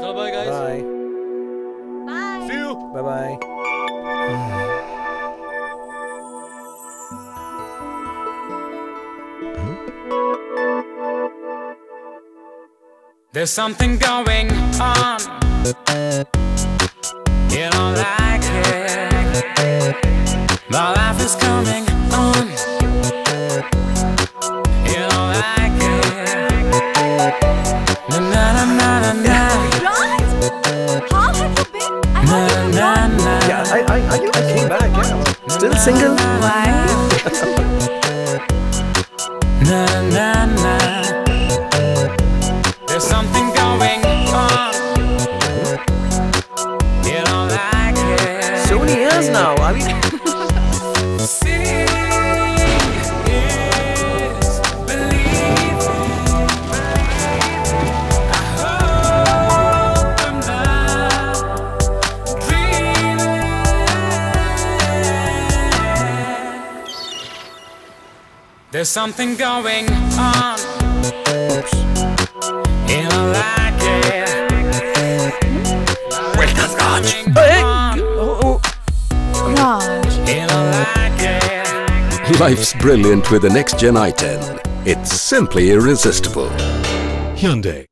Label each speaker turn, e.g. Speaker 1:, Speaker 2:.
Speaker 1: Bye bye, guys.
Speaker 2: Bye.
Speaker 3: Bye.
Speaker 1: See you.
Speaker 2: Bye bye.
Speaker 4: There's something going on. You don't like it. My life is coming on.
Speaker 2: Yeah, I, I, I, I came back. Yeah. Still single.
Speaker 3: Why?
Speaker 4: Na na na. There's something going on. You don't like it.
Speaker 2: So many years now. I mean,
Speaker 4: There's something going on. You don't like it. Wait, that's
Speaker 2: Hey! Oh, oh.
Speaker 3: Raj.
Speaker 4: You don't like.
Speaker 5: Life's brilliant with the next Gen i10. It's simply irresistible.
Speaker 6: Hyundai.